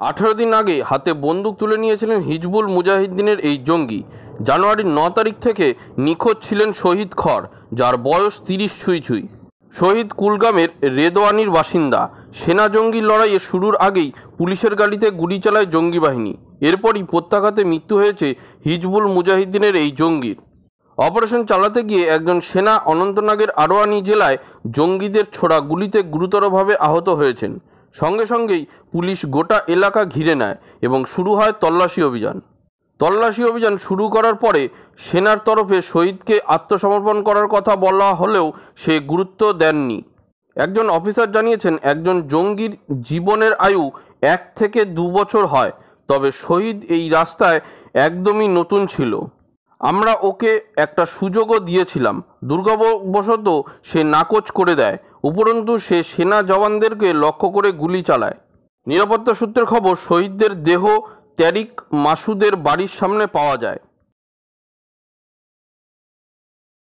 আঠেরো দিন আগে হাতে বন্দুক তুলে নিয়েছিলেন হিজবুল মুজাহিদ্দিনের এই জঙ্গি। জানুয়ারির ন তারিখ থেকে নিখোঁজ ছিলেন শহীদ খর যার বয়স তিরিশ ছুঁই ছুঁই। শহীদ কুলগামের রেদওয়ানির বাসিন্দা। সেনা জঙ্গির লড়াইয়ে শুরুর আগেই পুলিশের গাড়িতে গুলি চালায় জঙ্গি বাহিনী। এরপরই প্রত্যাঘাতে মৃত্যু হয়েছে হিজবুল মুজাহিদ্দিনের এই জঙ্গির। অপারেশন চালাতে গিয়ে একজন সেনা অনন্তনাগের আরোয়ানি জেলায় জঙ্গিদের ছোড়া গুলিতে গুরুতরভাবে আহত হয়েছেন। সঙ্গে সঙ্গেই পুলিশ গোটা এলাকা ঘিরে নেয় এবং শুরু হয় তল্লাশি অভিযান। তল্লাশি অভিযান শুরু করার পরে সেনার তরফে শহীদকে আত্মসমর্পণ করার কথা বলা হলেও সে গুরুত্ব দেননি। একজন অফিসার জানিয়েছেন, একজন জঙ্গির জীবনের আয়ু এক থেকে দু বছর হয়, তবে শহীদ এই রাস্তায় একদমই নতুন ছিল। আমরা ওকে একটা সুযোগও দিয়েছিলাম। দুর্গাবশত সে নাকচ করে দেয়, উপরন্তু সে সেনা জওয়ানদেরকে লক্ষ্য করে গুলি চালায়। নিরাপত্তা সূত্রের খবর, শহীদদের দেহ ত্যারিক মাসুদের বাড়ির সামনে পাওয়া যায়।